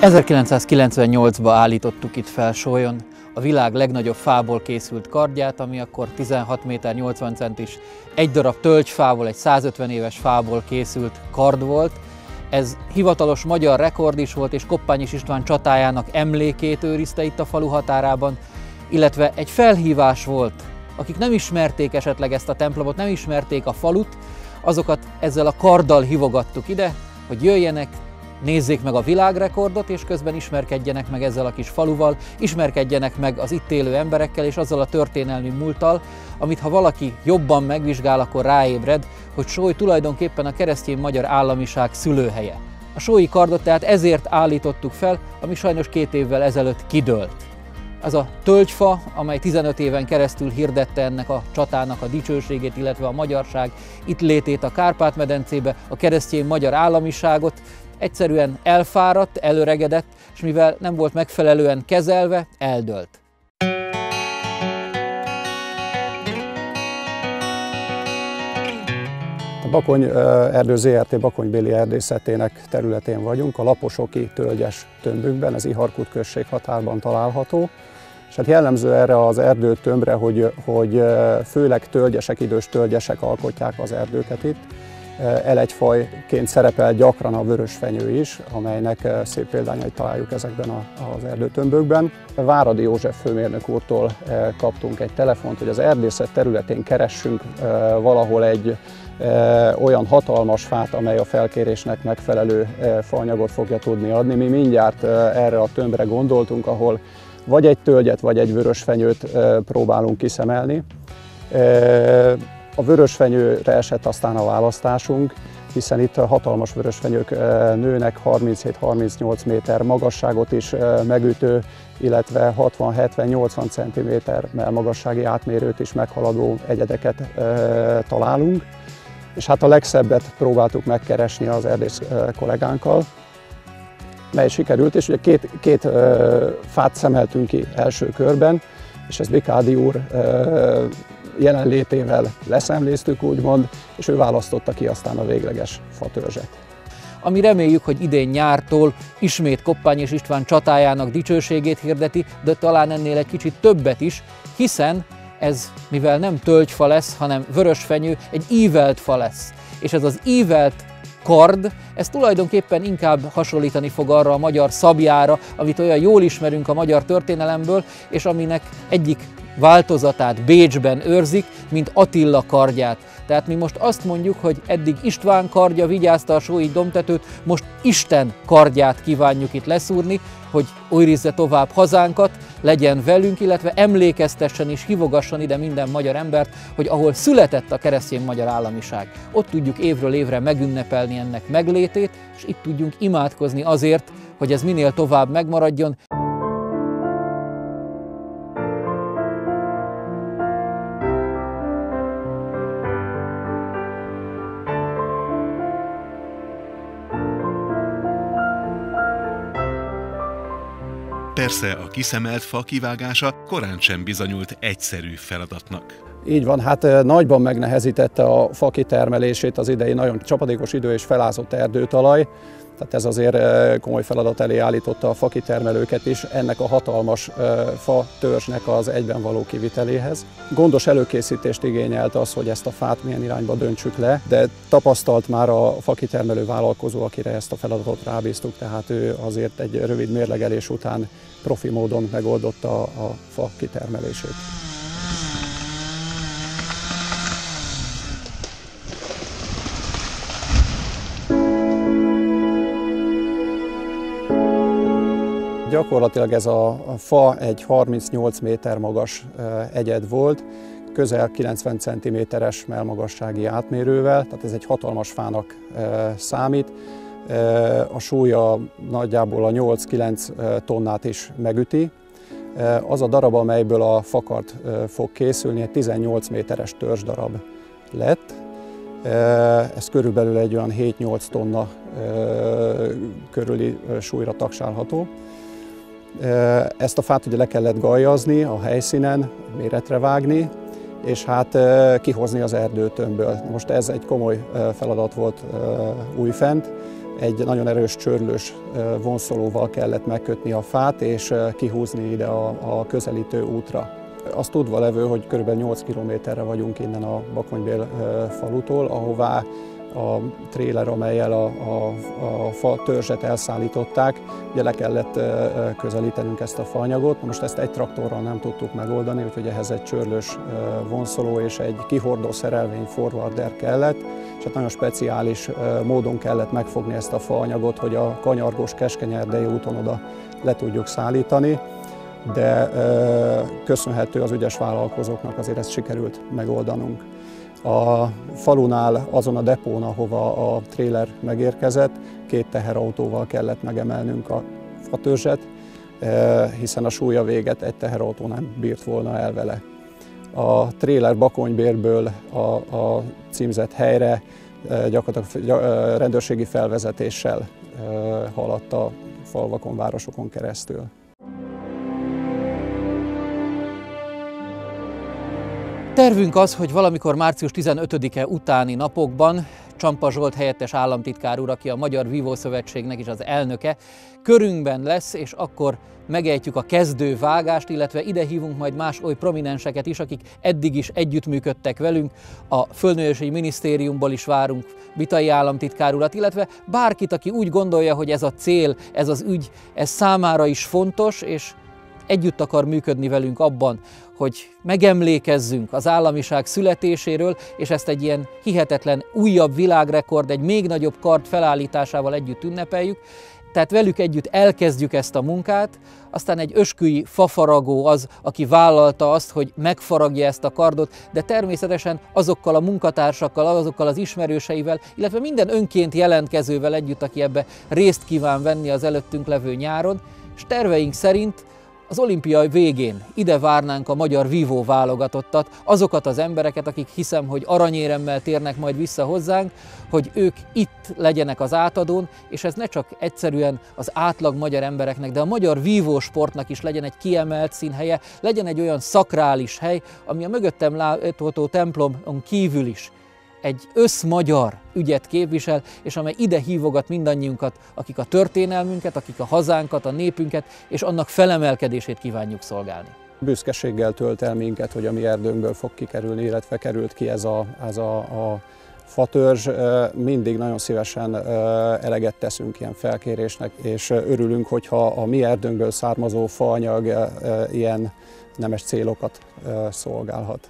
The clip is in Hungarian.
1998-ban állítottuk itt fel Sólyon a világ legnagyobb fából készült kardját, ami akkor 16 méter 80 centis, egy darab tölgyfából, egy 150 éves fából készült kard volt. Ez hivatalos magyar rekord is volt, és Koppányis István csatájának emlékét őrizte itt a falu határában, illetve egy felhívás volt, akik nem ismerték esetleg ezt a templomot, nem ismerték a falut, azokat ezzel a karddal hívogattuk ide, hogy jöjjenek, nézzék meg a világrekordot, és közben ismerkedjenek meg ezzel a kis faluval, ismerkedjenek meg az itt élő emberekkel, és azzal a történelmi múlttal, amit ha valaki jobban megvizsgál, akkor ráébred, hogy Sóly tulajdonképpen a keresztény magyar államiság szülőhelye. A sói kardot tehát ezért állítottuk fel, ami sajnos két évvel ezelőtt kidőlt. Az a tölgyfa, amely 15 éven keresztül hirdette ennek a csatának a dicsőségét, illetve a magyarság itt létét a Kárpát-medencébe, a keresztény magyar államiságot, egyszerűen elfáradt, előregedett, és mivel nem volt megfelelően kezelve, eldőlt. A Bakony Erdő ZRT Bakonybéli erdészetének területén vagyunk, a Laposoki tölgyes tömbünkben, ez Iharkut község határban található. És hát jellemző erre az erdőtömbre, hogy, hogy főleg tölgyesek, idős tölgyesek alkotják az erdőket itt elegyfajként szerepel gyakran a vörösfenyő is, amelynek szép példányait találjuk ezekben az erdőtömbökben. Váradi József főmérnök úrtól kaptunk egy telefont, hogy az erdészet területén keressünk valahol egy olyan hatalmas fát, amely a felkérésnek megfelelő faanyagot fogja tudni adni. Mi mindjárt erre a tömbre gondoltunk, ahol vagy egy tölgyet, vagy egy vörösfenyőt próbálunk kiszemelni. A vörösfenyőre esett aztán a választásunk, hiszen itt hatalmas vörösfenyők nőnek 37-38 méter magasságot is megütő, illetve 60-70-80 cm magassági átmérőt is meghaladó egyedeket találunk. És hát a legszebbet próbáltuk megkeresni az erdész kollégánkkal, mely sikerült, és ugye két, két fát szemeltünk ki első körben, és ez Bikádi úr jelenlétével leszemléztük, úgymond, és ő választotta ki aztán a végleges fatörzset. Ami reméljük, hogy idén nyártól ismét Koppány és István csatájának dicsőségét hirdeti, de talán ennél egy kicsit többet is, hiszen ez, mivel nem tölgyfa lesz, hanem vörös fenyő, egy ívelt fa lesz. És ez az ívelt kard, ez tulajdonképpen inkább hasonlítani fog arra a magyar szabjára, amit olyan jól ismerünk a magyar történelemből, és aminek egyik változatát Bécsben őrzik, mint Attila kardját. Tehát mi most azt mondjuk, hogy eddig István kardja vigyázta a sói domtetőt, most Isten kardját kívánjuk itt leszúrni, hogy őrizze tovább hazánkat, legyen velünk, illetve emlékeztessen és hívogasson ide minden magyar embert, hogy ahol született a keresztény magyar államiság, ott tudjuk évről évre megünnepelni ennek meglétét, és itt tudjunk imádkozni azért, hogy ez minél tovább megmaradjon. Persze a kiszemelt fa kivágása korán sem bizonyult egyszerű feladatnak. Így van, hát nagyban megnehezítette a fa kitermelését az idei nagyon csapadékos idő és felázott erdőtalaj. Tehát ez azért komoly feladat elé állította a fakitermelőket is ennek a hatalmas fa törzsnek az egyben való kiviteléhez. Gondos előkészítést igényelt az, hogy ezt a fát milyen irányba döntsük le, de tapasztalt már a fakitermelő vállalkozó, akire ezt a feladatot rábíztuk, tehát ő azért egy rövid mérlegelés után profi módon megoldotta a fa kitermelését. Gyakorlatilag ez a fa egy 38 méter magas egyed volt, közel 90 cm-es melmagassági átmérővel, tehát ez egy hatalmas fának számít. A súlya nagyjából a 8-9 tonnát is megüti. Az a darab, amelyből a fakart fog készülni, egy 18 méteres törzsdarab lett. Ez körülbelül egy olyan 7-8 tonna körüli súlyra tagsálható. Ezt a fát ugye le kellett gajazni a helyszínen, méretre vágni, és hát kihozni az erdőtömből. Most ez egy komoly feladat volt újfent. egy nagyon erős csörlős vonszolóval kellett megkötni a fát és kihúzni ide a, közelítő útra. Azt tudva levő, hogy kb. 8 kilométerre vagyunk innen a Bakonybél falutól, ahová a tréler, amelyel a, a, a fa törzset elszállították, ugye le kellett közelítenünk ezt a faanyagot. Most ezt egy traktorral nem tudtuk megoldani, úgyhogy ehhez egy csörlős vonszoló és egy kihordó szerelvény forwarder kellett, és hát nagyon speciális módon kellett megfogni ezt a faanyagot, hogy a kanyargós Keskenyerdei úton oda le tudjuk szállítani de köszönhető az ügyes vállalkozóknak azért ezt sikerült megoldanunk. A falunál, azon a depón, ahova a tréler megérkezett, két teherautóval kellett megemelnünk a fatörzset, hiszen a súlya véget egy teherautó nem bírt volna el vele. A tréler bakonybérből a, a címzett helyre gyakorlatilag rendőrségi felvezetéssel haladt a falvakon, városokon keresztül. Tervünk az, hogy valamikor március 15-e utáni napokban Csampa Zsolt helyettes államtitkár úr, aki a Magyar Vívó Szövetségnek is az elnöke, körünkben lesz, és akkor megejtjük a kezdő vágást, illetve ide hívunk majd más oly prominenseket is, akik eddig is együttműködtek velünk. A Földművelőségi Minisztériumból is várunk Bitai államtitkár urat, illetve bárkit, aki úgy gondolja, hogy ez a cél, ez az ügy, ez számára is fontos, és együtt akar működni velünk abban, hogy megemlékezzünk az államiság születéséről, és ezt egy ilyen hihetetlen újabb világrekord, egy még nagyobb kard felállításával együtt ünnepeljük. Tehát velük együtt elkezdjük ezt a munkát, aztán egy ösküi fafaragó az, aki vállalta azt, hogy megfaragja ezt a kardot, de természetesen azokkal a munkatársakkal, azokkal az ismerőseivel, illetve minden önként jelentkezővel együtt, aki ebbe részt kíván venni az előttünk levő nyáron, és terveink szerint az olimpiai végén ide várnánk a magyar vívó válogatottat, azokat az embereket, akik hiszem, hogy aranyéremmel térnek majd vissza hozzánk, hogy ők itt legyenek az átadón, és ez ne csak egyszerűen az átlag magyar embereknek, de a magyar vívó sportnak is legyen egy kiemelt színhelye, legyen egy olyan szakrális hely, ami a mögöttem látható templomon kívül is egy összmagyar ügyet képvisel, és amely ide hívogat mindannyiunkat, akik a történelmünket, akik a hazánkat, a népünket, és annak felemelkedését kívánjuk szolgálni. Büszkeséggel tölt el minket, hogy a mi erdőnkből fog kikerülni, illetve került ki ez a, ez a, a fatörzs. Mindig nagyon szívesen eleget teszünk ilyen felkérésnek, és örülünk, hogyha a mi erdőnkből származó faanyag ilyen nemes célokat szolgálhat.